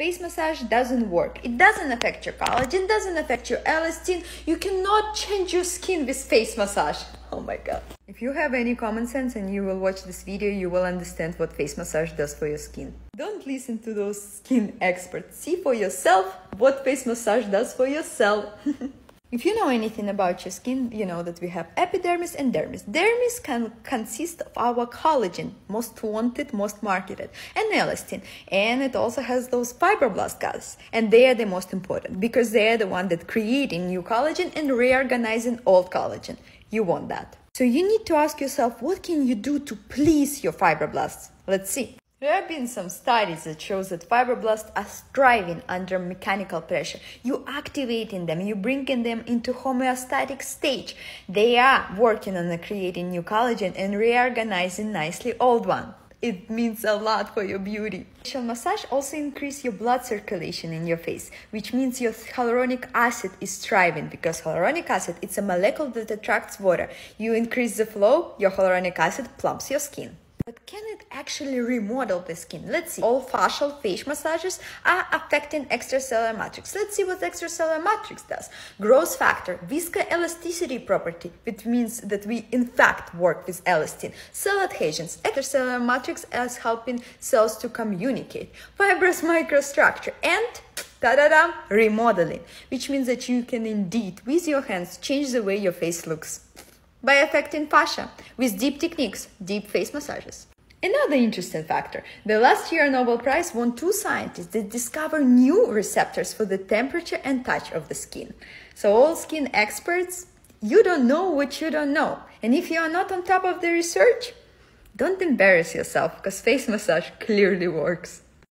Face massage doesn't work. It doesn't affect your collagen, doesn't affect your elastin. You cannot change your skin with face massage. Oh my god. If you have any common sense and you will watch this video, you will understand what face massage does for your skin. Don't listen to those skin experts. See for yourself what face massage does for yourself. If you know anything about your skin, you know that we have epidermis and dermis. Dermis can consist of our collagen, most wanted, most marketed, and elastin. And it also has those fibroblast gases. And they are the most important because they are the one that creating new collagen and reorganizing old collagen. You want that. So you need to ask yourself, what can you do to please your fibroblasts? Let's see. There have been some studies that shows that fibroblasts are thriving under mechanical pressure. You activating them, you bringing them into homeostatic stage. They are working on creating new collagen and reorganizing nicely old one. It means a lot for your beauty. Facial massage also increase your blood circulation in your face, which means your hyaluronic acid is thriving because hyaluronic acid it's a molecule that attracts water. You increase the flow, your hyaluronic acid plumps your skin. But can it actually remodel the skin? Let's see. All facial face massages are affecting extracellular matrix. Let's see what extracellular matrix does. Growth factor, viscoelasticity property, which means that we in fact work with elastin. Cell adhesions, extracellular matrix as helping cells to communicate. Fibrous microstructure and da-da-da, remodeling, which means that you can indeed, with your hands, change the way your face looks by affecting fascia with deep techniques, deep face massages. Another interesting factor the last year Nobel Prize won two scientists that discover new receptors for the temperature and touch of the skin. So, all skin experts, you don't know what you don't know. And if you are not on top of the research, don't embarrass yourself because face massage clearly works.